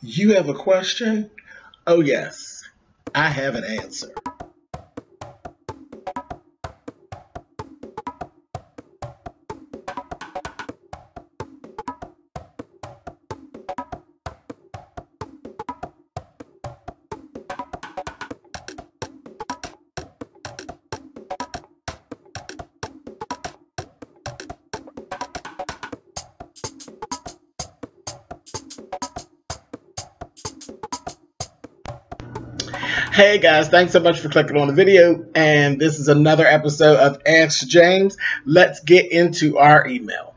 You have a question? Oh, yes, I have an answer. Hey guys, thanks so much for clicking on the video. And this is another episode of Ask James. Let's get into our email.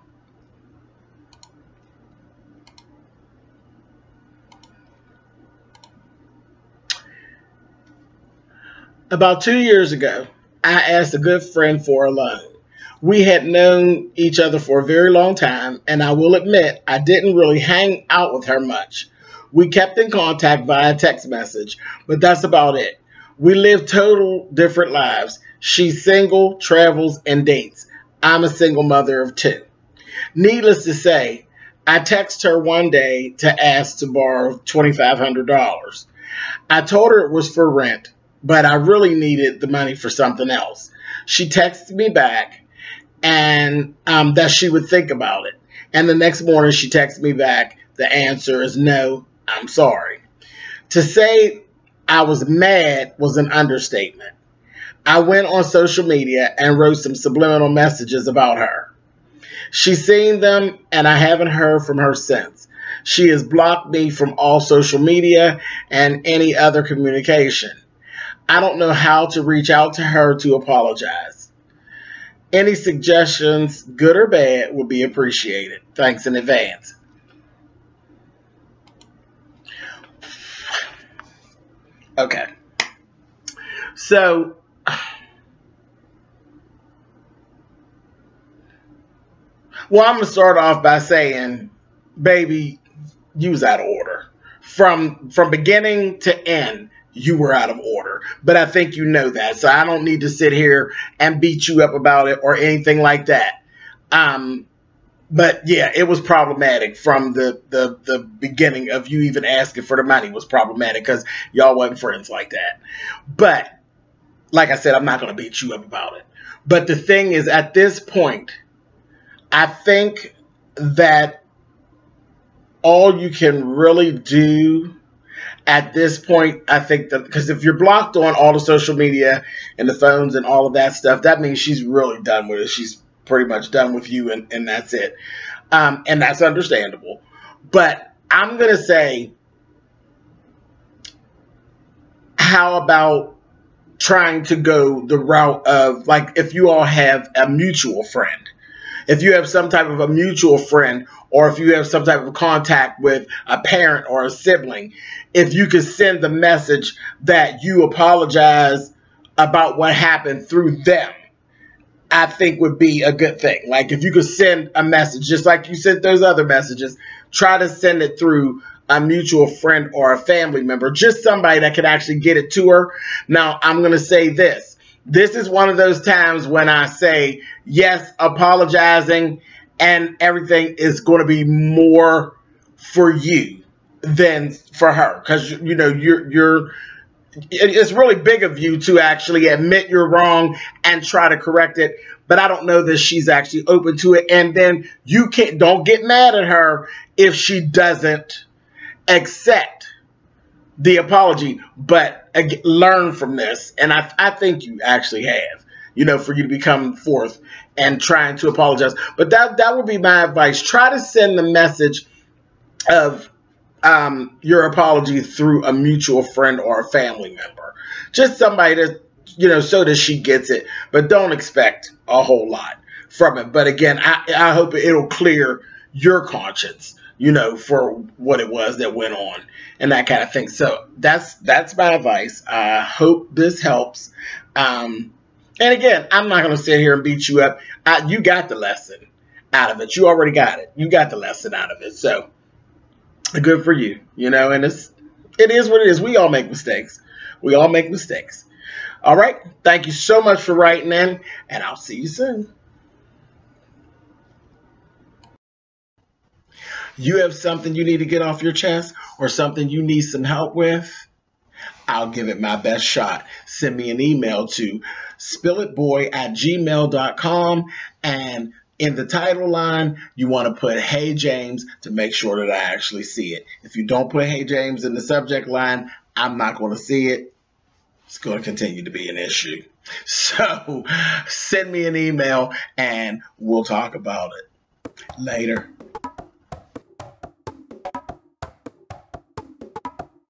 About two years ago, I asked a good friend for a loan. We had known each other for a very long time, and I will admit I didn't really hang out with her much. We kept in contact via text message, but that's about it. We live total different lives. She's single, travels, and dates. I'm a single mother of two. Needless to say, I text her one day to ask to borrow $2,500. I told her it was for rent, but I really needed the money for something else. She texted me back and um, that she would think about it. And the next morning she texted me back. The answer is no, I'm sorry. To say I was mad was an understatement. I went on social media and wrote some subliminal messages about her. She's seen them and I haven't heard from her since. She has blocked me from all social media and any other communication. I don't know how to reach out to her to apologize. Any suggestions, good or bad, would be appreciated. Thanks in advance. Okay. So, well, I'm to start off by saying, baby, you was out of order. From from beginning to end, you were out of order. But I think you know that. So I don't need to sit here and beat you up about it or anything like that. Um, but yeah, it was problematic from the, the the beginning of you even asking for the money was problematic because y'all wasn't friends like that. But like I said, I'm not gonna beat you up about it. But the thing is, at this point, I think that all you can really do at this point, I think that because if you're blocked on all the social media and the phones and all of that stuff, that means she's really done with it. She's pretty much done with you, and, and that's it. Um, and that's understandable. But I'm going to say, how about trying to go the route of, like, if you all have a mutual friend? If you have some type of a mutual friend, or if you have some type of contact with a parent or a sibling, if you could send the message that you apologize about what happened through them I think would be a good thing. Like if you could send a message, just like you sent those other messages, try to send it through a mutual friend or a family member, just somebody that could actually get it to her. Now, I'm going to say this. This is one of those times when I say, yes, apologizing and everything is going to be more for you than for her. Because, you know, you're, you're, it's really big of you to actually admit you're wrong and try to correct it but i don't know that she's actually open to it. And then you can't don't get mad at her if she doesn't accept the apology but learn from this. And I, I think you actually have you know for you to be coming forth and trying to apologize. But that that would be my advice. Try to send the message of um, your apology through a mutual friend or a family member. Just somebody that, you know, so that she gets it. But don't expect a whole lot from it. But again, I, I hope it'll clear your conscience, you know, for what it was that went on and that kind of thing. So that's that's my advice. I hope this helps. Um, and again, I'm not going to sit here and beat you up. I, you got the lesson out of it. You already got it. You got the lesson out of it. So good for you, you know, and it's it is what it is. We all make mistakes. We all make mistakes. All right. Thank you so much for writing in, and I'll see you soon. you have something you need to get off your chest or something you need some help with, I'll give it my best shot. Send me an email to spillitboy at gmail.com and in the title line, you want to put Hey James to make sure that I actually see it. If you don't put Hey James in the subject line, I'm not going to see it. It's going to continue to be an issue. So send me an email and we'll talk about it later.